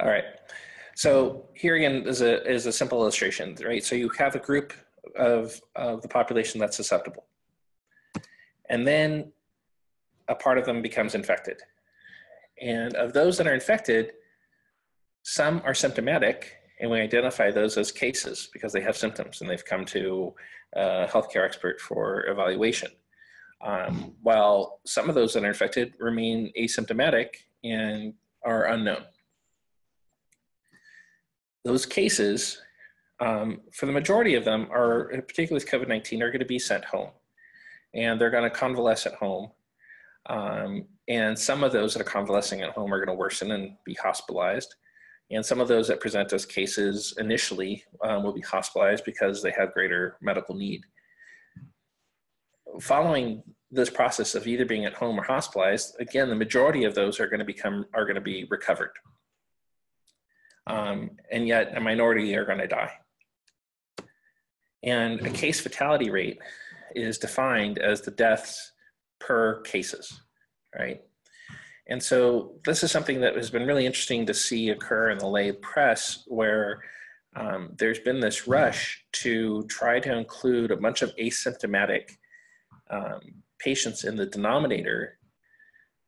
All right. So here again is a, is a simple illustration, right? So you have a group of, of the population that's susceptible. And then a part of them becomes infected. And of those that are infected, some are symptomatic, and we identify those as cases because they have symptoms and they've come to a healthcare expert for evaluation. Um, while some of those that are infected remain asymptomatic and are unknown. Those cases, um, for the majority of them, are particularly with COVID-19, are going to be sent home, and they're going to convalesce at home. Um, and some of those that are convalescing at home are going to worsen and be hospitalized. And some of those that present as cases initially um, will be hospitalized because they have greater medical need. Following this process of either being at home or hospitalized, again, the majority of those are going to become are going to be recovered, um, and yet a minority are going to die. And a case fatality rate is defined as the deaths per cases, right? And so this is something that has been really interesting to see occur in the lay press where um, there's been this rush to try to include a bunch of asymptomatic um, patients in the denominator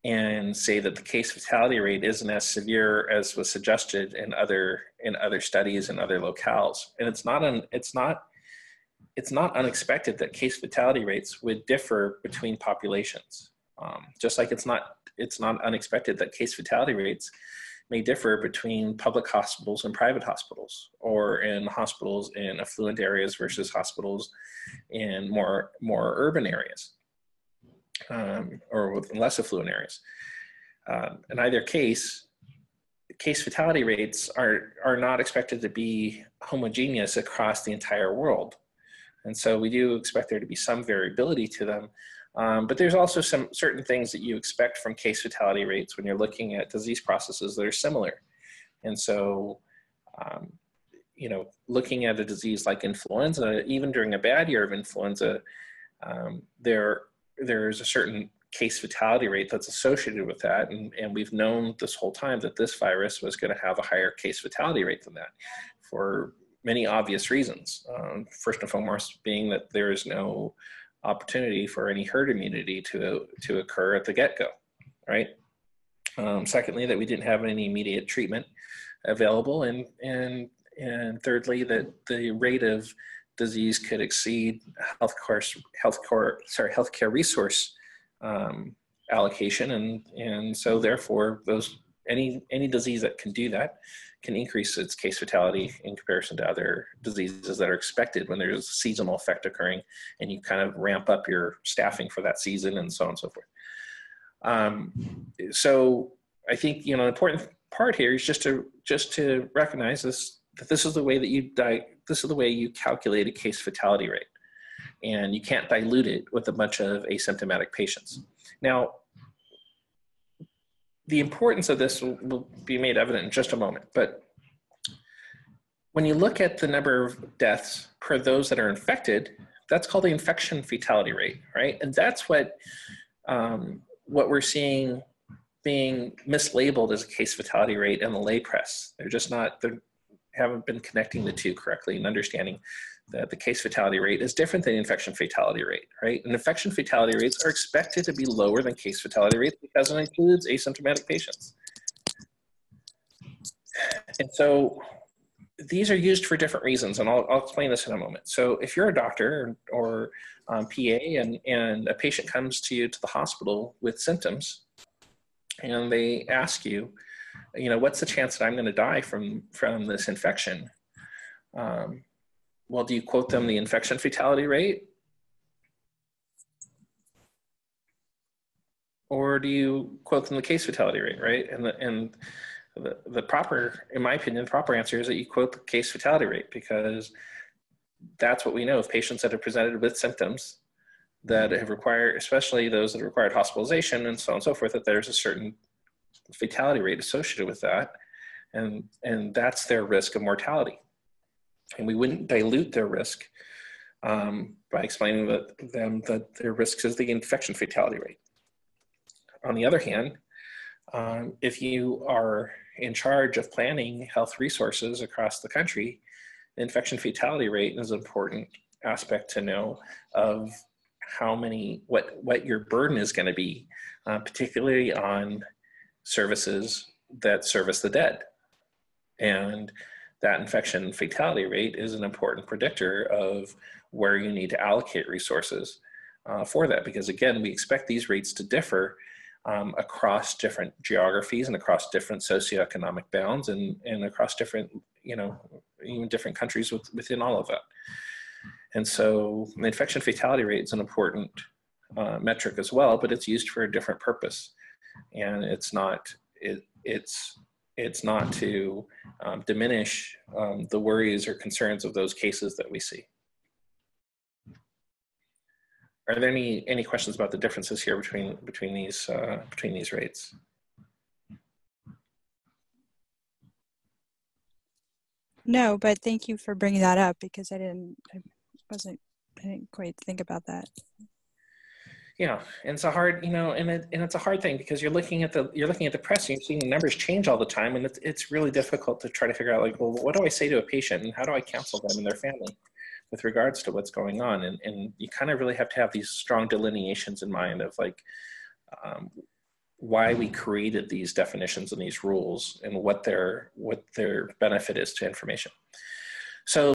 and say that the case fatality rate isn't as severe as was suggested in other in other studies and other locales. And it's not an it's not it's not unexpected that case fatality rates would differ between populations. Um, just like it's not it's not unexpected that case fatality rates may differ between public hospitals and private hospitals or in hospitals in affluent areas versus hospitals in more more urban areas um, or with less affluent areas. Um, in either case, case fatality rates are, are not expected to be homogeneous across the entire world. And so we do expect there to be some variability to them. Um, but there's also some certain things that you expect from case fatality rates when you're looking at disease processes that are similar. And so, um, you know, looking at a disease like influenza, even during a bad year of influenza, um, there there's a certain case fatality rate that's associated with that. And, and we've known this whole time that this virus was going to have a higher case fatality rate than that for many obvious reasons. Um, first and foremost, being that there is no opportunity for any herd immunity to, to occur at the get go, right? Um, secondly, that we didn't have any immediate treatment available. And, and, and thirdly, that the rate of disease could exceed health course, health core, sorry, healthcare resource um, allocation, and and so therefore those any any disease that can do that can increase its case fatality in comparison to other diseases that are expected when there's a seasonal effect occurring, and you kind of ramp up your staffing for that season and so on and so forth. Um, so I think you know the important part here is just to just to recognize this that this is the way that you die this is the way you calculate a case fatality rate. And you can't dilute it with a bunch of asymptomatic patients. Now, the importance of this will, will be made evident in just a moment, but when you look at the number of deaths per those that are infected, that's called the infection fatality rate, right? And that's what um, what we're seeing being mislabeled as a case fatality rate in the lay press. They're just not they're haven't been connecting the two correctly and understanding that the case fatality rate is different than the infection fatality rate, right? And infection fatality rates are expected to be lower than case fatality rates because it includes asymptomatic patients. And so these are used for different reasons, and I'll, I'll explain this in a moment. So if you're a doctor or, or um, PA and, and a patient comes to you to the hospital with symptoms, and they ask you, you know, what's the chance that I'm going to die from from this infection? Um, well, do you quote them the infection fatality rate? Or do you quote them the case fatality rate, right? And the, and the, the proper, in my opinion, the proper answer is that you quote the case fatality rate because that's what we know of patients that are presented with symptoms that have required, especially those that required hospitalization and so on and so forth, that there's a certain fatality rate associated with that. And, and that's their risk of mortality. And we wouldn't dilute their risk um, by explaining that them that their risk is the infection fatality rate. On the other hand, um, if you are in charge of planning health resources across the country, the infection fatality rate is an important aspect to know of how many, what, what your burden is going to be, uh, particularly on services that service the dead. And that infection fatality rate is an important predictor of where you need to allocate resources uh, for that. Because again, we expect these rates to differ um, across different geographies and across different socioeconomic bounds and, and across different, you know, even different countries with, within all of that. And so the infection fatality rate is an important uh, metric as well, but it's used for a different purpose. And it's not, it, it's, it's not to um, diminish um, the worries or concerns of those cases that we see. Are there any, any questions about the differences here between, between, these, uh, between these rates? No, but thank you for bringing that up because I didn't, I wasn't, I didn't quite think about that. Yeah, and it's a hard, you know, and it, and it's a hard thing because you're looking at the you're looking at the press and you're seeing the numbers change all the time, and it's it's really difficult to try to figure out like, well, what do I say to a patient and how do I counsel them and their family? with regards to what's going on. And, and you kind of really have to have these strong delineations in mind of like um, why we created these definitions and these rules and what their, what their benefit is to information. So